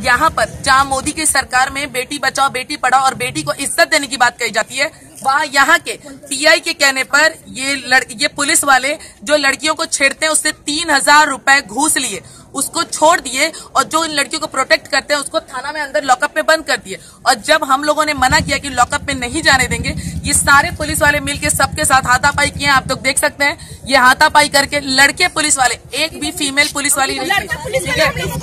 यहाँ पर जहाँ मोदी की सरकार में बेटी बचाओ बेटी पढ़ाओ और बेटी को इज़्ज़त देने की बात कही जाती है वहाँ यहाँ के पीआई के कहने पर ये लड़, ये पुलिस वाले जो लड़कियों को छेड़ते हैं उससे तीन हज़ार रूपए घूस लिए। उसको छोड़ दिए और जो इन लड़कियों को प्रोटेक्ट करते हैं उसको थाना में अंदर लॉकअप में बंद कर दिए। और जब हम लोगों ने मना किया कि लॉकअप में नहीं जाने देंगे ये सारे पुलिस वाले मिलके सबके साथ हाथापाई किए आप लोग देख सकते हैं। ये हाथापाई करके लड़के पुलिस वाले एक भी फीमेल पुलिस वाली नहीं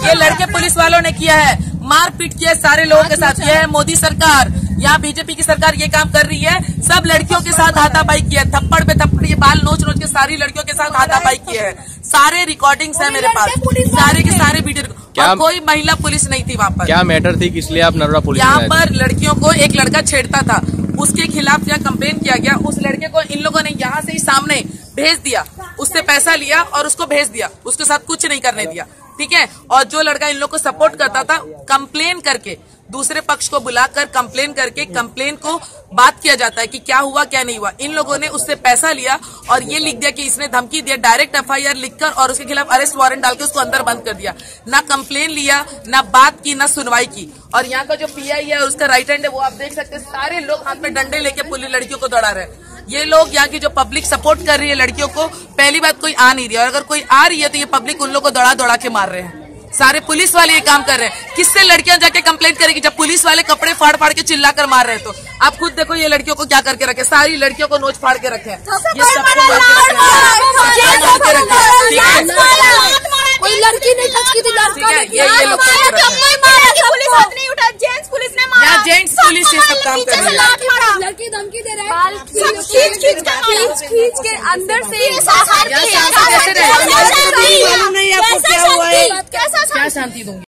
ये लड़के पुलिस वालों ने किया है मारपीट किया सारे लोगों के साथ यह है मोदी सरकार। यहाँ बीजेपी की सरकार ये काम कर रही है। सब लड़कियों के साथ हाथापाई किया है। थप्पड़ पे थप्पड़ ये बाल नोच नोच के सारी लड़कियों के साथ हाथापाई किए है। सारे रिकॉर्डिंग्स है मेरे पास। सारे के सारे वीडियो क्या- और कोई महिला पुलिस नहीं थी वहाँ पर। क्या मैटर थी इसलिए आप नरोड़ा पुलिस यहाँ पर लड़कियों को एक लड़का छेड़ता था। उसके खिलाफ यहाँ कंप्लेन किया गया। उस लड़के को इन लोगों ने यहाँ से ही सामने भेज दिया। उससे पैसा लिया और उसको भेज दिया। उसके साथ कुछ नहीं करने दिया। ठीक है? और जो लड़का इन लोग को सपोर्ट करता था कंप्लेन करके, दूसरे पक्ष को बुलाकर कंप्लेन करके कंप्लेन को बात किया जाता है कि क्या हुआ, क्या नहीं हुआ। इन लोगों ने उससे पैसा लिया और ये लिख दिया कि इसने धमकी दिया डायरेक्ट एफआईआर लिखकर और उसके खिलाफ अरेस्ट वारंट डाल के उसको अंदर बंद कर दिया। ना कंप्लेन लिया, ना बात की, ना सुनवाई की। और यहाँ का जो पीआई है, उसका राइट हैंड है, वो आप देख सकते सारे लोग हाथ में डंडे लेके पुलिस लड़कियों को दौड़ा रहे हैं। ये लोग यहाँ की जो पब्लिक सपोर्ट कर रही है लड़कियों को पहली बात कोई आ नहीं रही है। और अगर कोई आ रही है तो ये पब्लिक उन लोग को दौड़ा दौड़ा के मार रहे हैं। सारे पुलिस वाले ये काम कर रहे हैं। किससे लड़कियाँ जाके कंप्लेन करेगी? जब पुलिस वाले कपड़े फाड़ फाड़ के चिल्ला कर मार रहे हैं तो। आप खुद देखो ये लड़कियों को क्या करके रखे। सारी लड़कियों को नोच फाड़ के रखे हैं। ये है। कोई लड़की नहीं टच की थी लड़का है ने ये ये लोग करके रखे हैं। पुलिस हाथ नहीं उठा जेंट्स पुलिस ने मारा यहाँ जेंट्स पुलिस ये सब काम कर रही है। लड़की धमकी दे रहा है। सब खींच खींच कर खींच खींच के अंदर से कैसे रहे? मालूम नहीं आपको क्या हुआ है? क्या शांति दूँगी?